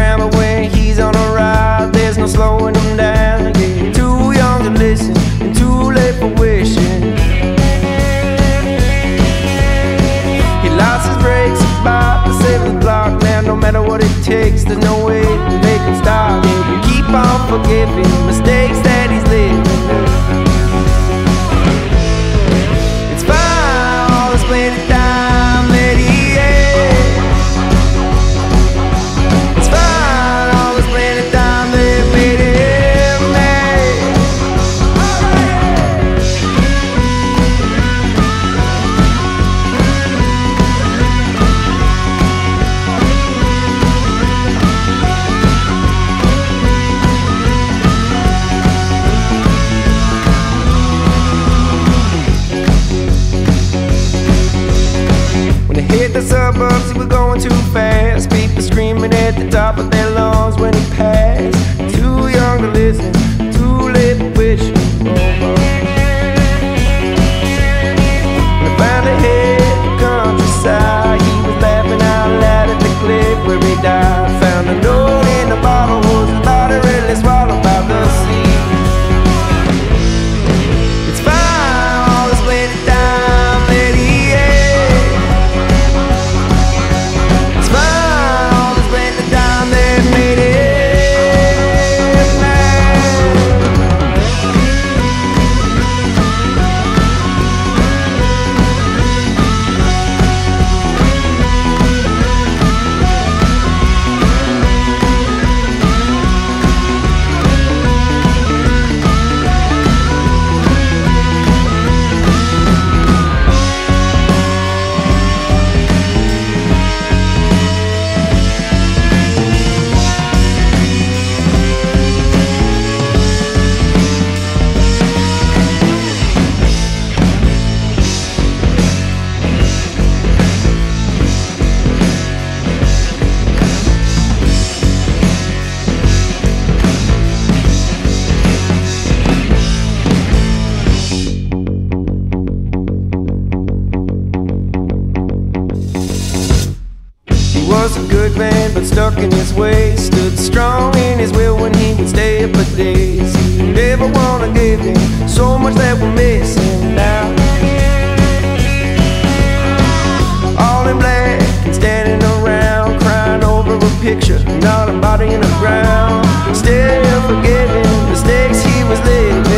around, but when he's on a ride, there's no slowing him down. Yeah, too young to listen and too late for wishing. He lost his brakes about the seventh block. Now, no matter what it takes, there's no way to make him stop. Yeah, keep on forgiving mistakes. his way Stood strong in his will when he would stay up for days. Never wanna give him So much that we're missing now. All in black and standing around Crying over a picture Not a body in the ground. Still forgiving mistakes he was living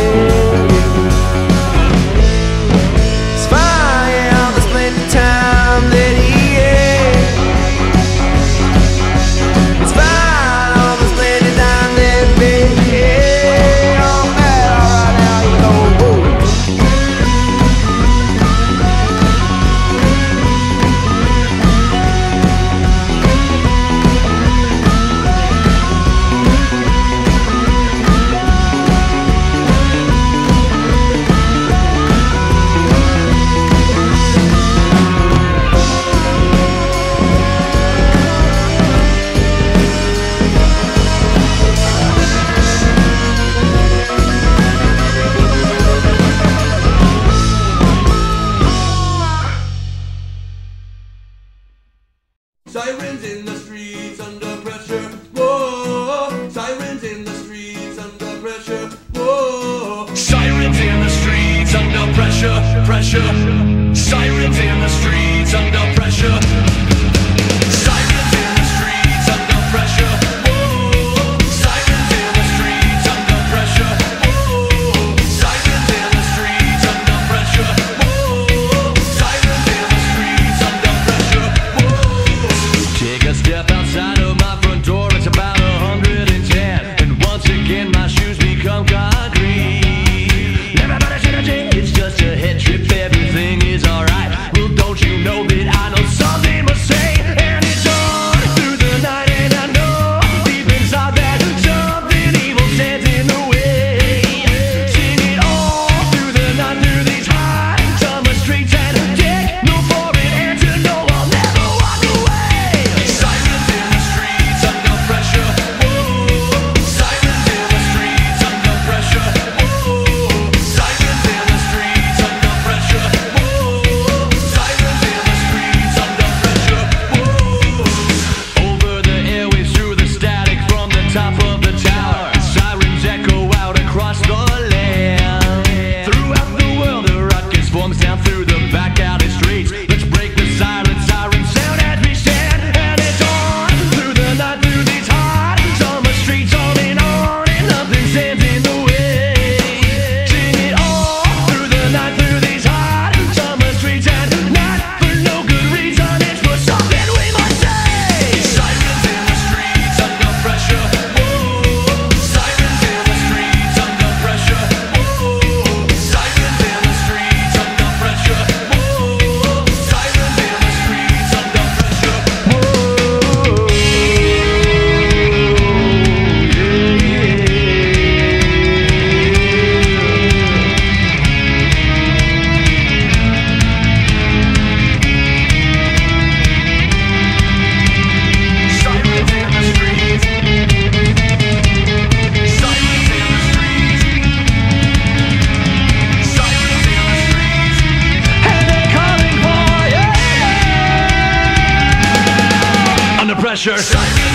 shirt.